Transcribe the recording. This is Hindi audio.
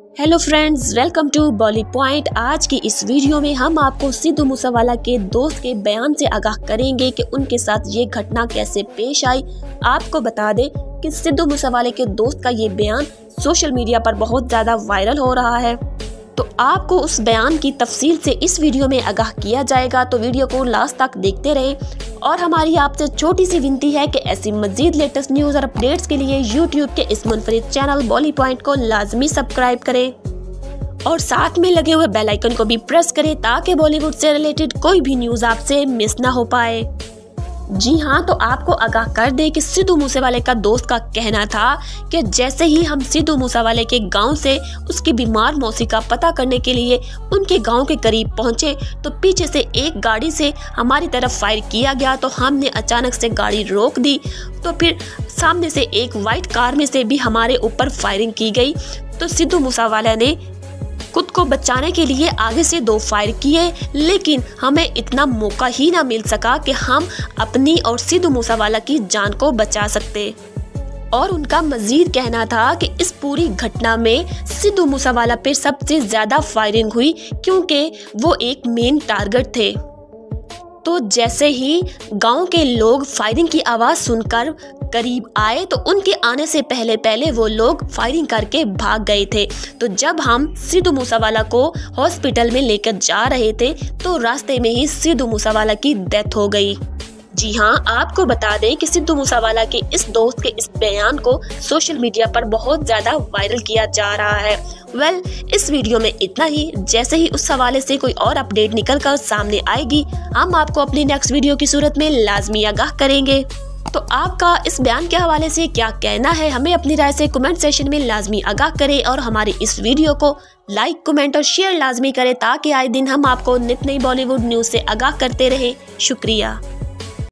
Hello friends welcome to Bolly point आज की इस वीडियो में हम आपको सिद्धू मूसावाला के दोस्त के बयान से आगाह करेंगे कि उनके साथ ये घटना कैसे पेश आई। आपको बता दें कि सिद्धू मूसावाले के दोस्त का ये बयान सोशल मीडिया पर बहुत ज़्यादा वायरल हो रहा है। तो आपको उस बयान की तफसील से इस वीडियो में आगाह किया जाएगा। तो वीडियो को लास्ट तक देखते रहें। और हमारी आपसे छोटी सी विनती है कि ऐसी मजीद लेटेस्ट न्यूज़ और अपडेट्स के लिए यूट्यूब के इस मुनफरद चैनल बॉली पॉइंट को लाजमी सब्सक्राइब करें। और साथ में लगे हुए बेलाइकन को भी प्रेस करें ताकि बॉलीवुड से रिलेटेड कोई भी न्यूज़ आपसे मिस ना हो पाए। जी हाँ तो आपको आगाह कर दे कि सिद्धू मूसेवाले का दोस्त का कहना था कि जैसे ही हम सिद्धू मूसेवाले के गाँव से उसकी बीमार मौसी का पता करने के लिए उनके गाँव के करीब पहुँचे तो पीछे से एक गाड़ी से हमारी तरफ़ फायर किया गया तो हमने अचानक से गाड़ी रोक दी। तो फिर सामने से एक वाइट कार में से भी हमारे ऊपर फायरिंग की गई। तो सिद्धू मूसावाला ने को बचाने के लिए आगे से दो फायर किए, लेकिन हमें इतना मौका ही ना मिल सका कि हम अपनी और सिद्धू मूसावाला की जान को बचा सकते। और उनका मजीद कहना था कि इस पूरी घटना में सिद्धू मूसावाला पर सबसे ज़्यादा फायरिंग हुई, क्योंकि वो एक मेन टारगेट थे। तो जैसे ही गाँव के लोग फायरिंग की आवाज़ सुनकर करीब आए तो उनके आने से पहले पहले वो लोग फायरिंग करके भाग गए थे। तो जब हम सिद्धू मूसावाला को हॉस्पिटल में लेकर जा रहे थे तो रास्ते में ही सिद्धू मूसावाला की डेथ हो गई। जी हाँ आपको बता दें कि सिद्धू मूसावाला के इस दोस्त के इस बयान को सोशल मीडिया पर बहुत ज़्यादा वायरल किया जा रहा है। वेल well, इस वीडियो में इतना ही। जैसे ही उस हवाले से कोई और अपडेट निकल कर सामने आएगी हम आपको अपनी नेक्स्ट वीडियो की सूरत में लाजमी आगाह करेंगे। तो आपका इस बयान के हवाले से क्या कहना है? हमें अपनी राय से कमेंट सेशन में लाजमी आगाह करें और हमारे इस वीडियो को लाइक कमेंट और शेयर लाजमी करें ताकि आए दिन हम आपको नित नई बॉलीवुड न्यूज़ से आगाह करते रहे। शुक्रिया।